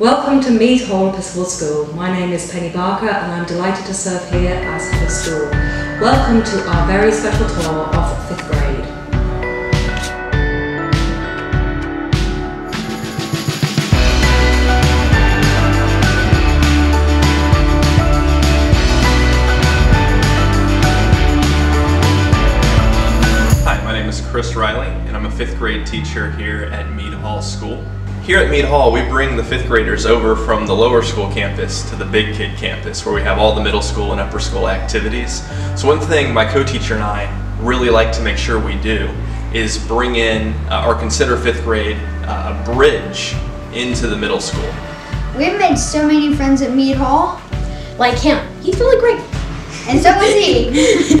Welcome to Mead Hall Episcopal School. My name is Penny Barker and I'm delighted to serve here as head of school. Welcome to our very special tour of 5th grade. Hi, my name is Chris Riley, and I'm a fifth grade teacher here at Mead Hall School. Here at Mead Hall, we bring the fifth graders over from the lower school campus to the Big Kid campus, where we have all the middle school and upper school activities. So, one thing my co teacher and I really like to make sure we do is bring in uh, or consider fifth grade uh, a bridge into the middle school. We've made so many friends at Mead Hall, Like him. He's really great. and so is he.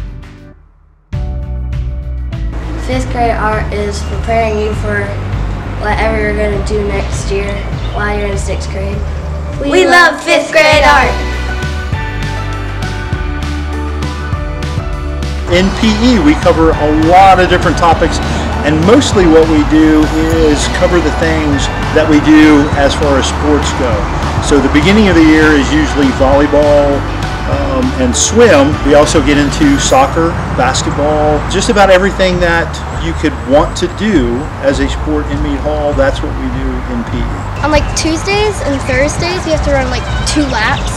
Fifth grade art is preparing you for whatever you're going to do next year while you're in sixth grade. We love fifth grade art. In PE, we cover a lot of different topics, and mostly what we do is cover the things that we do as far as sports go. So the beginning of the year is usually volleyball um, and swim. We also get into soccer, basketball, just about everything that you could want to do as a sport in Mead Hall. That's what we do in. PE. On like Tuesdays and Thursdays, we have to run like two laps,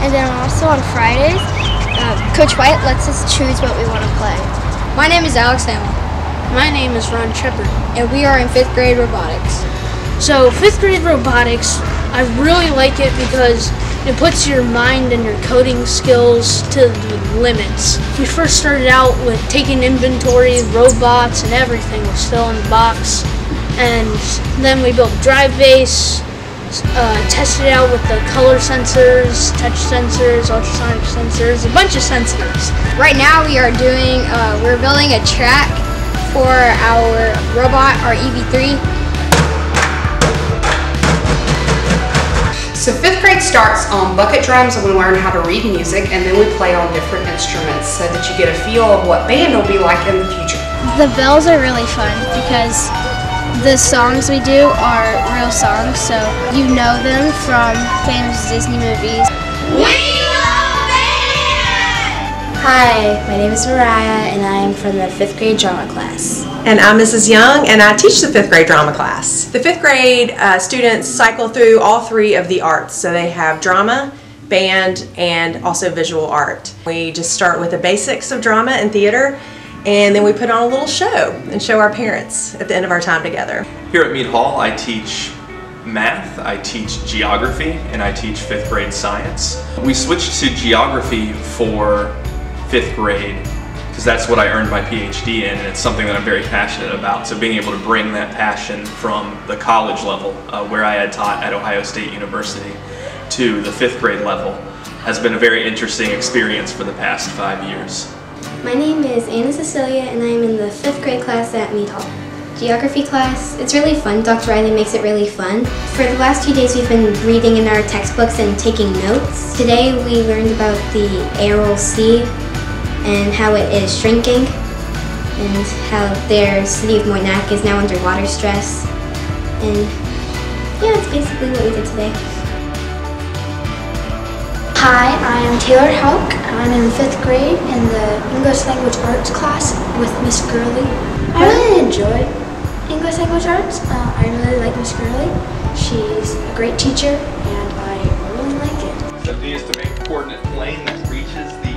and then also on Fridays, uh, Coach White lets us choose what we want to play. My name is Alex Hamill, My name is Ron Shepard. and we are in fifth grade robotics. So fifth grade robotics, I really like it because it puts your mind and your coding skills to the limits. We first started out with taking inventory, robots, and everything was still in the box, and then we built drive base, uh, tested out with the color sensors, touch sensors, ultrasonic sensors, a bunch of sensors. Right now, we are doing, uh, we're building a track for our robot, our E EV3. So fifth grade starts on bucket drums and we learn how to read music and then we play on different instruments so that you get a feel of what band will be like in the future. The bells are really fun because the songs we do are real songs, so you know them from famous Disney movies. We love band! Hi, my name is Mariah, and I am from the fifth grade drama class. And I'm Mrs. Young, and I teach the fifth grade drama class. The fifth grade uh, students cycle through all three of the arts. So they have drama, band, and also visual art. We just start with the basics of drama and theater, and then we put on a little show and show our parents at the end of our time together. Here at Mead Hall, I teach math, I teach geography, and I teach fifth grade science. We switched to geography for fifth grade because that's what I earned my PhD in, and it's something that I'm very passionate about. So being able to bring that passion from the college level, uh, where I had taught at Ohio State University, to the fifth grade level has been a very interesting experience for the past five years. My name is Anna Cecilia, and I am in the fifth grade class at Mead Hall. Geography class, it's really fun. Dr. Riley makes it really fun. For the last two days, we've been reading in our textbooks and taking notes. Today, we learned about the Aral Sea and how it is shrinking, and how their city of Moynac is now under water stress. And yeah, that's basically what we did today. Hi, I am Taylor Hauk. I'm in fifth grade in the English Language Arts class with Miss Gurley. I really enjoy English Language Arts. Uh, I really like Miss Gurley. She's a great teacher, and I really like it. Something is to make a coordinate plane that reaches the absolute value.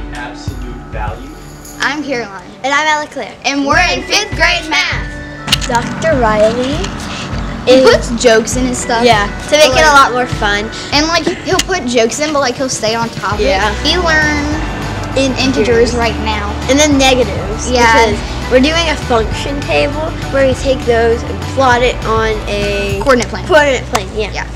I'm Caroline, And I'm Ella Claire. and we're in fifth grade math. Dr. Riley. He puts jokes in his stuff. Yeah, To make it a lot more fun. And like he'll put jokes in, but like he'll stay on top Yeah. of it. We learn in integers right now. And then negatives. Yeah. Because we're doing a function table where we take those and plot it on a Coordinate plane. coordinate plane. Yeah. Yeah.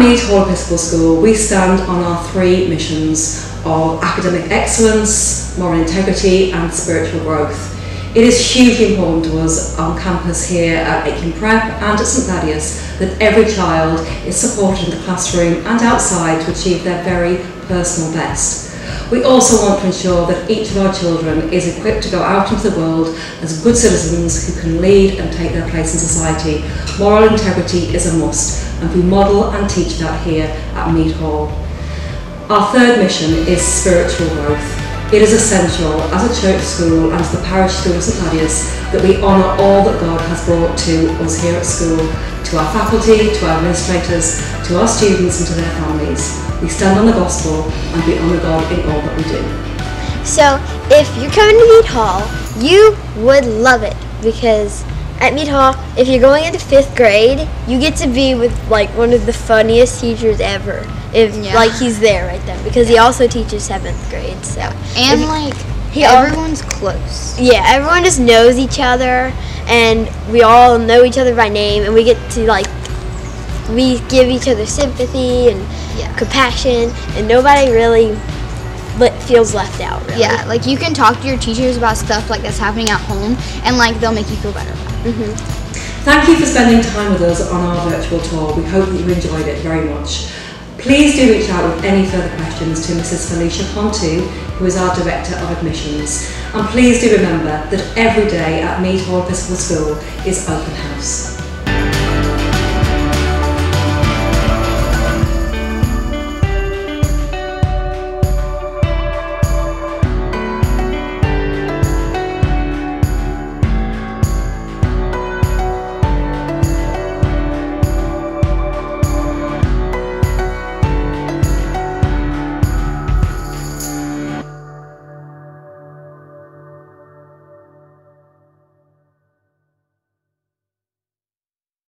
Mead Hall Episcopal School, we stand on our three missions of academic excellence, moral integrity, and spiritual growth. It is hugely important to us on campus here at Aiken Prep and at St Thaddeus that every child is supported in the classroom and outside to achieve their very personal best. We also want to ensure that each of our children is equipped to go out into the world as good citizens who can lead and take their place in society. Moral integrity is a must and we model and teach that here at Mead Hall. Our third mission is spiritual growth. It is essential as a church school and as the parish school of St Thaddeus that we honour all that God has brought to us here at school, to our faculty, to our administrators, to our students and to their families. We stand on the gospel and we honour God in all that we do. So if you're coming to Mead Hall, you would love it because at Mead Hall, if you're going into fifth grade, you get to be with like one of the funniest teachers ever. If Yeah. like he's there right then, because he also teaches seventh grade. So And If- like he al- everyone's close. yeah, everyone just knows each other, and we all know each other by name, and we get to like we give each other sympathy and Yeah. compassion, and nobody really le- feels left out. Really. Yeah, like you can talk to your teachers about stuff like that's happening at home, and like they'll make you feel better. Mm-hmm. Thank you for spending time with us on our virtual tour. We hope that you enjoyed it very much. Please do reach out with any further questions to Mrs Felicia Pontu, who is our Director of Admissions. And please do remember that every day at Mead Hall Episcopal School is open house.